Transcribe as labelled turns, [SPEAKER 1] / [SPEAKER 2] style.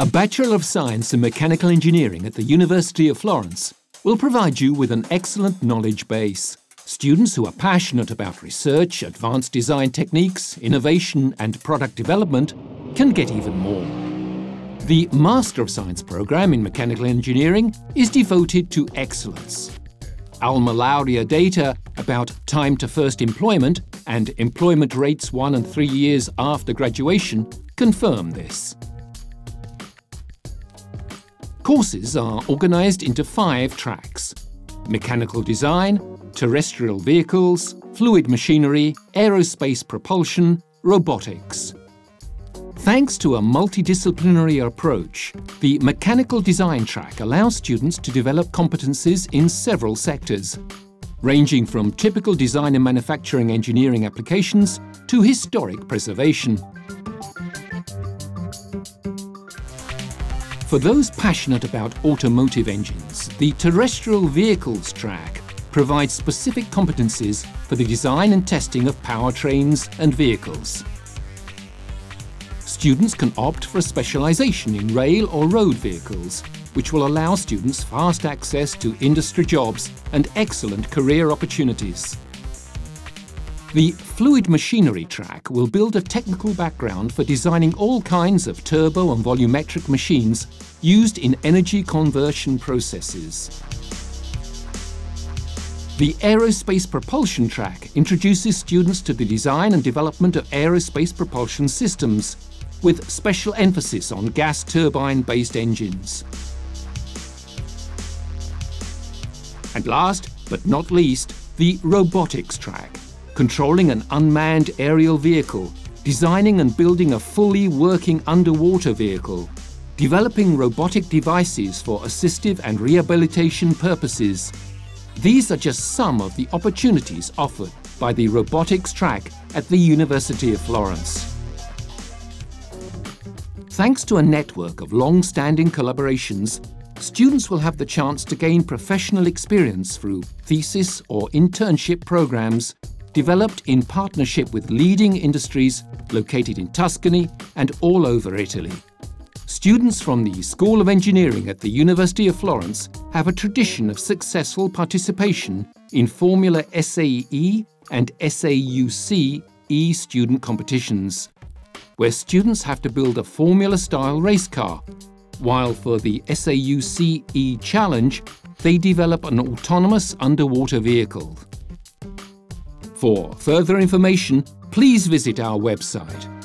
[SPEAKER 1] A Bachelor of Science in Mechanical Engineering at the University of Florence will provide you with an excellent knowledge base. Students who are passionate about research, advanced design techniques, innovation and product development can get even more. The Master of Science program in Mechanical Engineering is devoted to excellence. Alma Laurea data about time to first employment and employment rates one and three years after graduation confirm this. Courses are organised into five tracks mechanical design, terrestrial vehicles, fluid machinery, aerospace propulsion, robotics. Thanks to a multidisciplinary approach, the mechanical design track allows students to develop competencies in several sectors, ranging from typical design and manufacturing engineering applications to historic preservation. For those passionate about automotive engines, the Terrestrial Vehicles track provides specific competencies for the design and testing of powertrains and vehicles. Students can opt for a specialisation in rail or road vehicles, which will allow students fast access to industry jobs and excellent career opportunities. The Fluid Machinery track will build a technical background for designing all kinds of turbo and volumetric machines used in energy conversion processes. The Aerospace Propulsion track introduces students to the design and development of aerospace propulsion systems, with special emphasis on gas turbine-based engines. And last, but not least, the Robotics track controlling an unmanned aerial vehicle, designing and building a fully working underwater vehicle, developing robotic devices for assistive and rehabilitation purposes. These are just some of the opportunities offered by the robotics track at the University of Florence. Thanks to a network of long-standing collaborations, students will have the chance to gain professional experience through thesis or internship programs developed in partnership with leading industries located in Tuscany and all over Italy. Students from the School of Engineering at the University of Florence have a tradition of successful participation in Formula SAE and SAUC E student competitions, where students have to build a Formula-style race car, while for the SAUC E Challenge, they develop an autonomous underwater vehicle. For further information, please visit our website